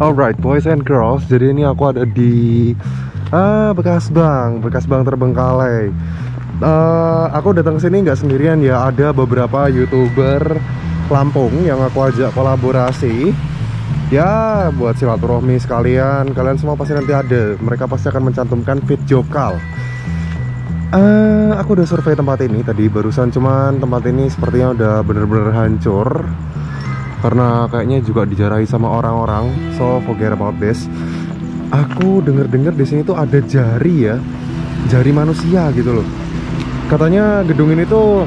Alright, boys and girls. Jadi ini aku ada di ah Bekas Bang, Bekas Bang terbengkalai. Uh, aku datang ke sini nggak sendirian ya. Ada beberapa youtuber Lampung yang aku ajak kolaborasi. Ya, buat silaturahmi sekalian. Kalian semua pasti nanti ada. Mereka pasti akan mencantumkan fit job call. Uh, aku udah survei tempat ini tadi barusan cuman tempat ini sepertinya udah bener-bener hancur karena kayaknya juga dijarahi sama orang-orang. So forget about this. Aku denger-dengar di sini tuh ada jari ya. Jari manusia gitu loh. Katanya gedung ini tuh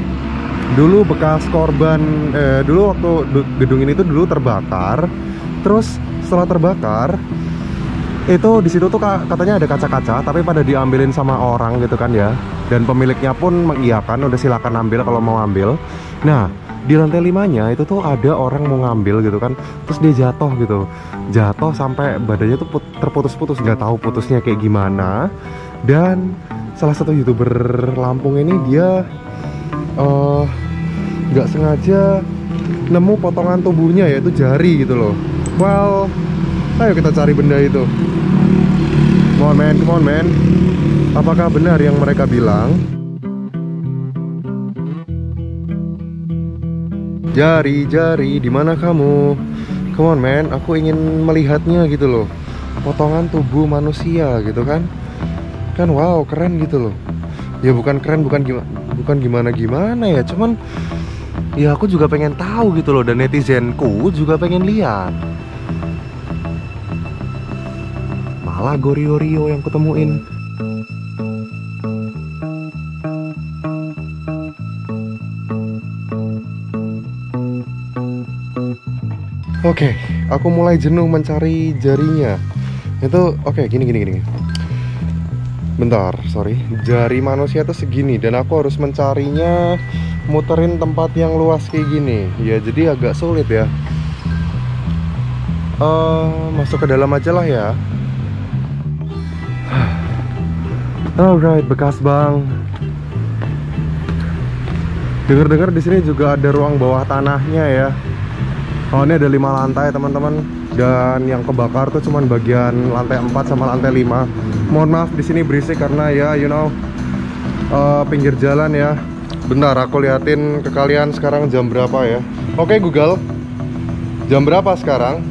dulu bekas korban eh, dulu waktu gedung ini tuh dulu terbakar. Terus setelah terbakar itu di situ tuh katanya ada kaca-kaca tapi pada diambilin sama orang gitu kan ya. Dan pemiliknya pun mengiyakan udah silakan ambil kalau mau ambil. Nah di lantai limanya itu tuh ada orang mau ngambil gitu kan. Terus dia jatuh gitu. Jatuh sampai badannya tuh terputus-putus. Nggak tahu putusnya kayak gimana. Dan salah satu youtuber Lampung ini dia uh, nggak sengaja nemu potongan tubuhnya yaitu jari gitu loh. Well ayo kita cari benda itu. Come on man. Come on man. Apakah benar yang mereka bilang Jari, jari, di mana kamu? Come on man, aku ingin melihatnya gitu loh. Potongan tubuh manusia gitu kan? Kan wow, keren gitu loh. Ya bukan keren, bukan gimana, bukan gimana gimana ya, cuman ya aku juga pengen tahu gitu loh dan netizenku juga pengen lihat. Malah Gorio-Rio yang kutemuin. Oke, okay, aku mulai jenuh mencari jarinya. Itu oke, okay, gini gini gini. Bentar, sorry. Jari manusia itu segini dan aku harus mencarinya muterin tempat yang luas kayak gini. Ya, jadi agak sulit ya. Uh, masuk ke dalam aja lah ya. Alright, bekas bang. Dengar-dengar di sini juga ada ruang bawah tanahnya ya. Oh ini ada lima lantai teman-teman. Dan yang kebakar tuh cuman bagian lantai 4 sama lantai 5 mohon maaf di sini berisik karena ya you know uh, pinggir jalan ya. Bentar aku liatin ke kalian sekarang jam berapa ya. Oke okay, Google. Jam berapa sekarang?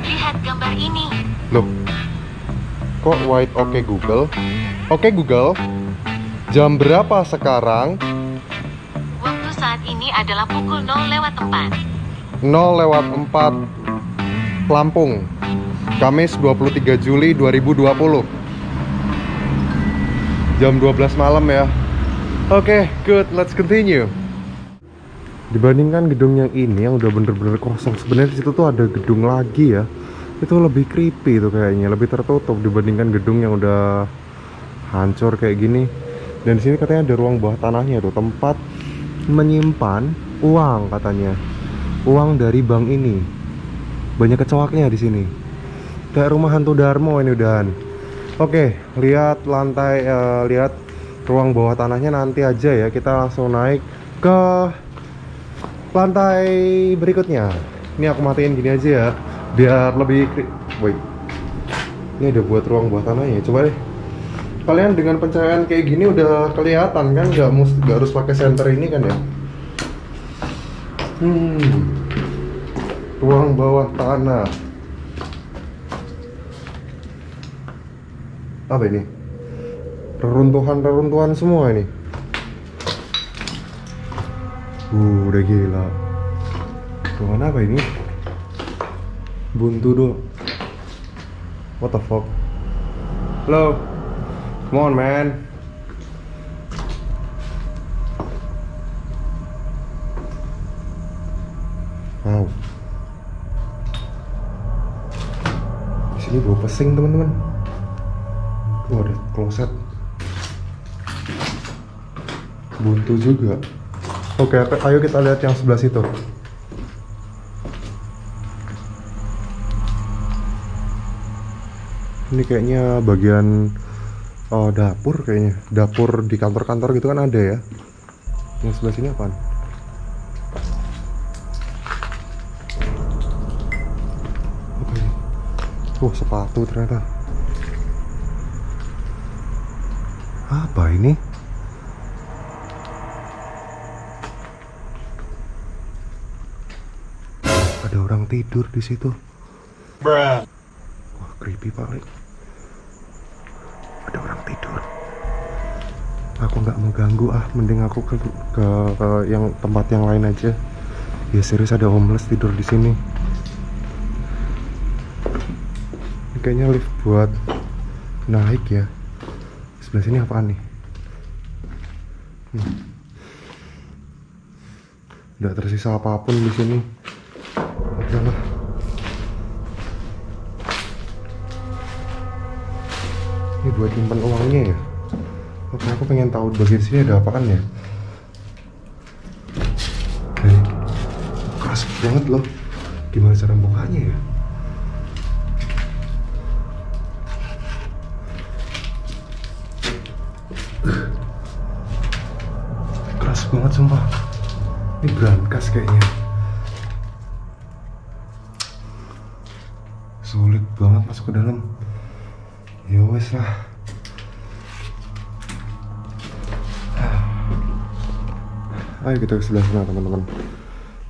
Lihat gambar ini. Loh kok white? Oke okay, Google. Oke okay, Google. Jam berapa sekarang adalah pukul 0 lewat 4 0 lewat 4 Lampung. Kamis 23 Juli 2020 Jam 12 malam ya. Oke, okay, good, let's continue. Dibandingkan gedung yang ini yang udah bener-bener kosong Sebenarnya situ tuh ada gedung lagi ya. Itu lebih creepy tuh kayaknya Lebih tertutup dibandingkan gedung yang udah hancur kayak gini. Dan di sini katanya ada ruang bawah tanahnya tuh tempat menyimpan uang katanya. Uang dari bank ini. Banyak kecoaknya di sini. Kayak rumah hantu Darmo ini udahan oke lihat lantai uh, lihat ruang bawah tanahnya nanti aja ya. Kita langsung naik ke lantai berikutnya. Ini aku matiin gini aja ya biar lebih wait ini ada buat ruang bawah tanahnya coba deh kalian dengan pencahayaan kayak gini udah kelihatan kan? Nggak mesti nggak harus pakai senter ini kan ya? Hmm. Ruang bawah tanah. Apa ini? Reruntuhan-reruntuhan semua ini? Uh udah gila. Ruangan apa ini? Buntu doh what the fuck? Halo Come on, man. Wow. Di sini bau pesing, teman-teman. Tuh ada kloset. Buntu juga. Oke, ayo kita lihat yang sebelah situ. Ini kayaknya bagian Oh dapur kayaknya. Dapur di kantor-kantor gitu kan ada ya? Yang sebelah sini apa? apa ini wah sepatu ternyata. Apa ini? Ada orang tidur di situ. Bruh. wah creepy paling Aku nggak mau ganggu ah, mending aku ke, ke, ke yang tempat yang lain aja. Ya serius ada homeless tidur di sini. Ini kayaknya lift buat naik ya. Sebelah sini apaan nih? Hmm. Tersisa apa pun di sini. Udahlah. Ini buat simpan uangnya ya. Oke, aku pengen tahu bagian sini ada apaan ya. Hei, keras banget loh. Gimana cara bukanya ya? Keras banget sumpah. Ini brankas kayaknya. Sulit banget masuk ke dalam. Ya wes lah. Ayo kita ke sebelah sana teman-teman.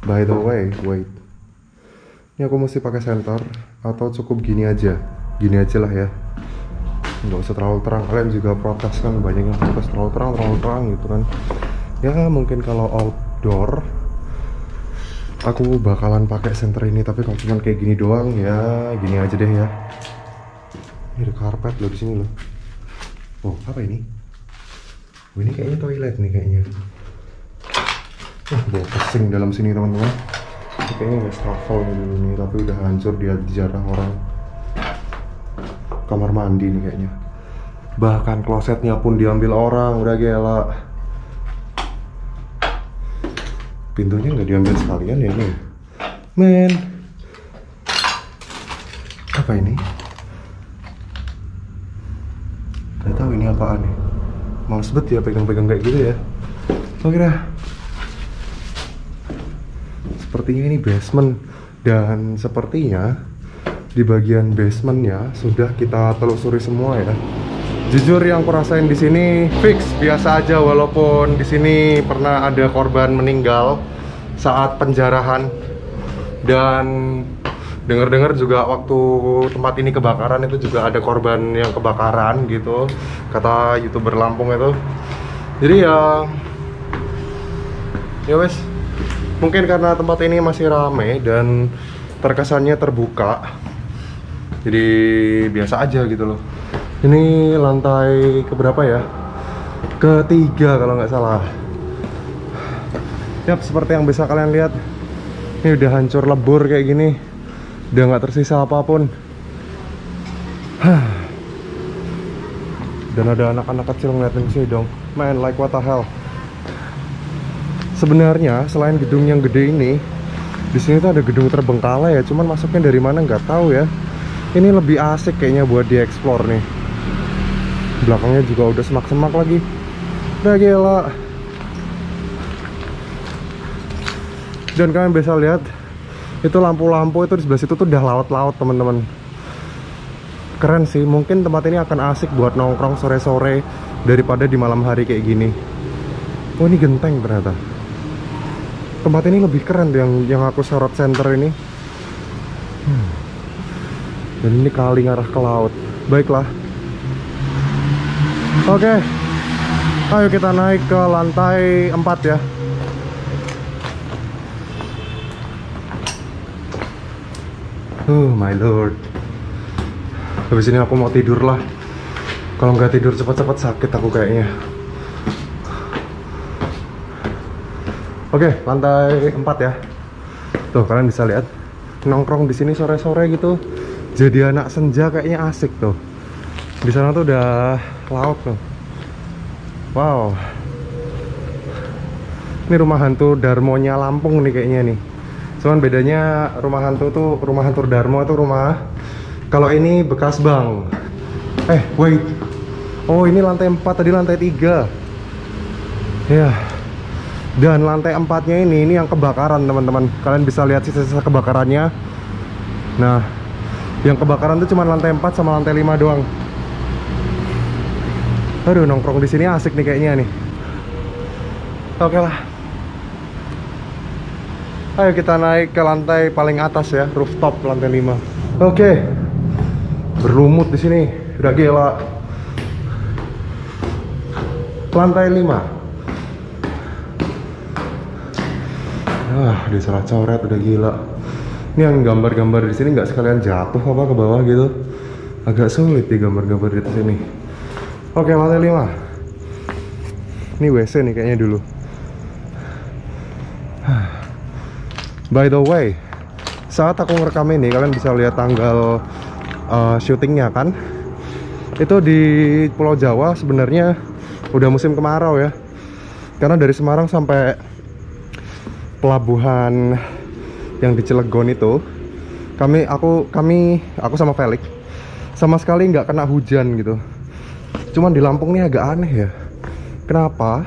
By the way, wait. Ini aku mesti pakai sensor atau cukup gini aja? Gini aja lah ya. Nggak usah terlalu terang. Kalian juga protes kan banyak yang protes terlalu terang, terlalu terang gitu kan. Ya mungkin kalau outdoor aku bakalan pakai senter ini tapi kalau cuma kayak gini doang ya gini aja deh ya. Ini ada karpet loh di sini loh. Oh apa ini? Oh, ini kayaknya toilet nih kayaknya. Wah, pesing dalam sini teman-teman. Ini kayaknya nggak stafel nih dulu nih, tapi udah hancur dia dijarah orang. Kamar mandi nih kayaknya. Bahkan klosetnya pun diambil orang, udah gila. Pintunya nggak diambil sekalian ya nih. Men. Apa ini? Gak tahu ini apaan nih. Males bet ya pegang-pegang kayak gitu ya. Oke dah. Sepertinya ini basement. Dan sepertinya di bagian basementnya sudah kita telusuri semua ya. Jujur yang kurasain di sini fix biasa aja walaupun di sini pernah ada korban meninggal saat penjarahan. Dan dengar-dengar juga waktu tempat ini kebakaran itu juga ada korban yang kebakaran gitu kata youtuber Lampung itu. Jadi ya ya wes mungkin karena tempat ini masih rame dan terkesannya terbuka. Jadi biasa aja gitu loh. Ini lantai keberapa ya? Ketiga kalau nggak salah. Yap, seperti yang bisa kalian lihat ini udah hancur lebur kayak gini. Udah nggak tersisa apa pun. Dan ada anak-anak kecil ngeliatin sini dong. Man like what the hell sebenarnya selain gedung yang gede ini di sini tuh ada gedung terbengkalai ya. Cuman masuknya dari mana nggak tahu ya. Ini lebih asik kayaknya buat dieksplor nih. Belakangnya juga udah semak-semak lagi. Udah gila. Dan kalian bisa lihat itu lampu-lampu itu di sebelah situ tuh udah laut-laut teman-teman. Keren sih. Mungkin tempat ini akan asik buat nongkrong sore-sore daripada di malam hari kayak gini. Oh ini genteng ternyata tempat ini lebih keren yang yang aku sorot center ini. Hmm. dan ini kali ngarah ke laut. Baiklah. Oke. Ayo kita naik ke lantai 4 ya. Oh my lord. Habis ini aku mau tidur lah Kalau nggak tidur cepat-cepat sakit aku kayaknya Oke, lantai 4 ya. Tuh, kalian bisa lihat nongkrong di sini sore-sore gitu. Jadi anak senja kayaknya asik tuh. Di sana tuh udah laut tuh. Wow. Ini rumah hantu Darmonya Lampung nih kayaknya nih. Cuman bedanya rumah hantu tuh rumah hantu Darmo itu rumah kalau ini bekas bang. Eh, wait. Oh, ini lantai 4 tadi lantai 3. Ya. Dan lantai empatnya ini ini yang kebakaran teman-teman. Kalian bisa lihat sisa-sisa kebakarannya. Nah, yang kebakaran tuh cuma lantai 4 sama lantai 5 doang. Aduh nongkrong di sini asik nih kayaknya nih. Oke lah. Ayo kita naik ke lantai paling atas ya rooftop lantai 5 oke. Berlumut di sini. Udah gila. Lantai 5 Ah, disalah coret udah gila. Ini yang gambar-gambar di sini nggak sekalian jatuh apa ke bawah gitu. Agak sulit di gambar-gambar di sini. Oke, lantai 5. Ini WC nih kayaknya dulu. By the way, saat aku ngerekam ini kalian bisa lihat tanggal uh, syutingnya kan. Itu di Pulau Jawa sebenarnya udah musim kemarau ya. Karena dari Semarang sampai pelabuhan yang di Cilegon itu kami aku kami aku sama Felix sama sekali nggak kena hujan gitu. Cuman di Lampung ini agak aneh ya. Kenapa?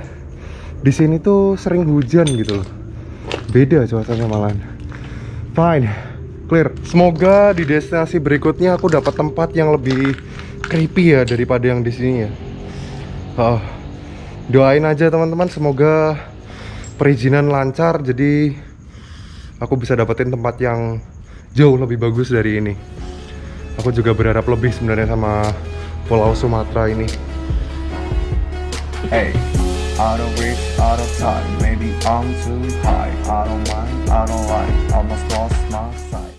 Di sini tuh sering hujan gitu loh. Beda cuacanya malahan. Fine clear. Semoga di destinasi berikutnya aku dapat tempat yang lebih creepy ya daripada yang di sini ya. Oh, doain aja teman-teman semoga perizinan lancar jadi aku bisa dapetin tempat yang jauh lebih bagus dari ini aku juga berharap lebih sebenarnya sama Pulau Sumatera ini Hey, out of reach, out of time, maybe I'm too high. I don't mind, I don't like, almost lost my sight.